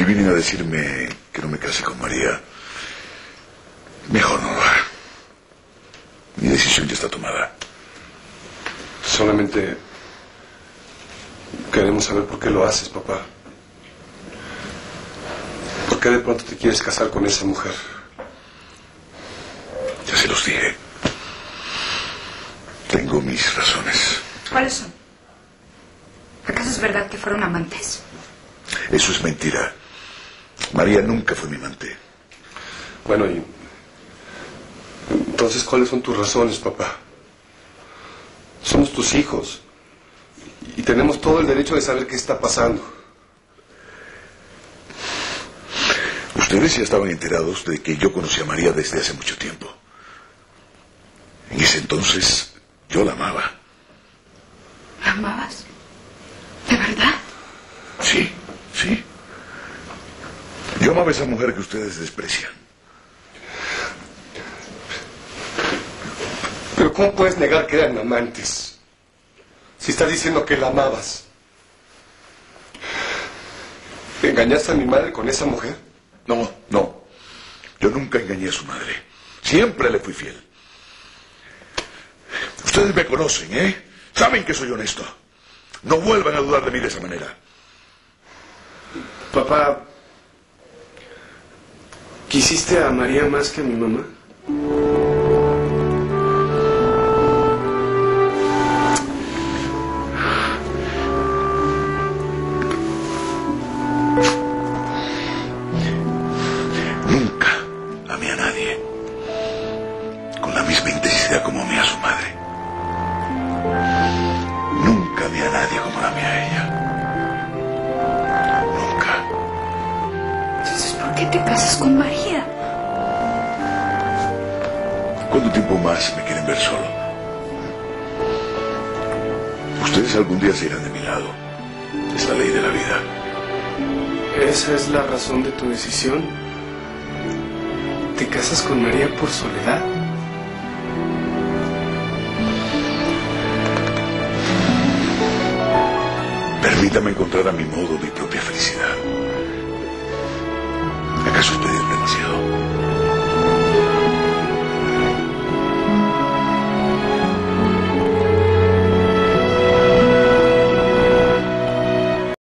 Si vienen a decirme que no me case con María, mejor no lo haga. Mi decisión ya está tomada. Solamente queremos saber por qué lo haces, papá. ¿Por qué de pronto te quieres casar con esa mujer? Ya se los dije. Tengo mis razones. ¿Cuáles son? ¿Acaso es verdad que fueron amantes? Eso es mentira. María nunca fue mi amante. Bueno, y... Entonces, ¿cuáles son tus razones, papá? Somos tus hijos. Y tenemos todo el derecho de saber qué está pasando. Ustedes ya estaban enterados de que yo conocí a María desde hace mucho tiempo. En ese entonces yo la amaba. ¿La amabas? ¿De verdad? Sí, sí. Yo amaba a esa mujer que ustedes desprecian. Pero ¿cómo puedes negar que eran amantes? Si estás diciendo que la amabas. ¿Engañaste a mi madre con esa mujer? No, no. Yo nunca engañé a su madre. Siempre le fui fiel. Ustedes me conocen, ¿eh? Saben que soy honesto. No vuelvan a dudar de mí de esa manera. Papá, ¿quisiste a María más que a mi mamá? Te casas con María? ¿Cuánto tiempo más me quieren ver solo? Ustedes algún día se irán de mi lado. Es la ley de la vida. ¿Esa es la razón de tu decisión? ¿Te casas con María por soledad? Permítame encontrar a mi modo mi propia felicidad. ¿Acaso es demasiado?